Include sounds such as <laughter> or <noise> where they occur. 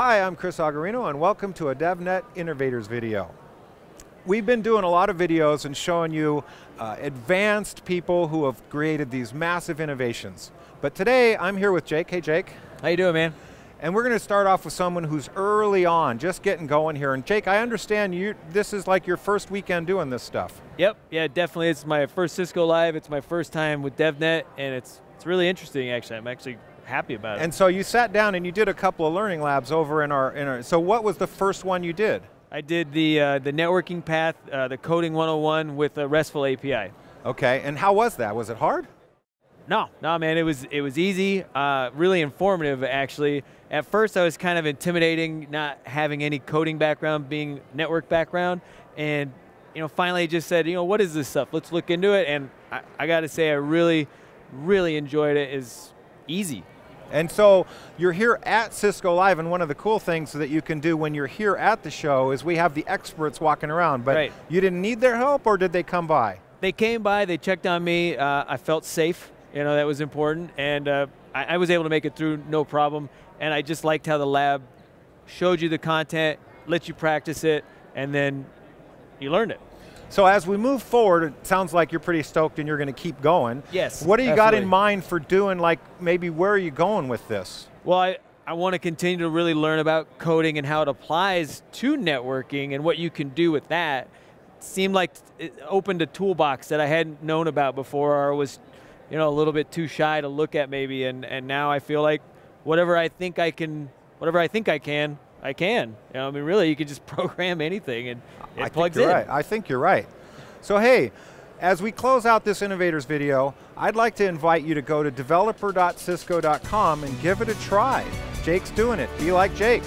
Hi, I'm Chris Augarino and welcome to a DevNet Innovators video. We've been doing a lot of videos and showing you uh, advanced people who have created these massive innovations. But today I'm here with Jake. Hey Jake. How you doing, man? And we're going to start off with someone who's early on, just getting going here. And Jake, I understand you. This is like your first weekend doing this stuff. Yep, yeah, definitely. It's my first Cisco Live. It's my first time with DevNet, and it's it's really interesting. Actually, I'm actually happy about it. And so you sat down and you did a couple of learning labs over in our. In our so what was the first one you did? I did the uh, the networking path, uh, the coding 101 with a RESTful API. Okay, and how was that? Was it hard? No, no, man. It was it was easy, uh, really informative actually. At first, I was kind of intimidating, not having any coding background, being network background, and you know, finally just said, you know, what is this stuff? Let's look into it. And I, I got to say, I really, really enjoyed it. Is easy. And so you're here at Cisco Live, and one of the cool things that you can do when you're here at the show is we have the experts walking around. But right. you didn't need their help, or did they come by? They came by. They checked on me. Uh, I felt safe. You know that was important, and uh, I, I was able to make it through no problem. And I just liked how the lab showed you the content, let you practice it, and then you learned it. So as we move forward, it sounds like you're pretty stoked and you're going to keep going. Yes. What do you absolutely. got in mind for doing, like, maybe where are you going with this? Well, I, I want to continue to really learn about coding and how it applies to networking and what you can do with that. It seemed like it opened a toolbox that I hadn't known about before or was you know, a little bit too shy to look at maybe, and, and now I feel like whatever I think I can, whatever I think I can, I can. You know, I mean, really, you can just <laughs> program anything and it I plugs think you're in. Right. I think you're right. So hey, as we close out this Innovators video, I'd like to invite you to go to developer.cisco.com and give it a try. Jake's doing it. Be like Jake.